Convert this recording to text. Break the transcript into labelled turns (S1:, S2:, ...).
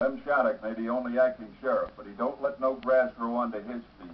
S1: Lem Shattuck may be only acting sheriff, but he don't let no grass grow under his feet.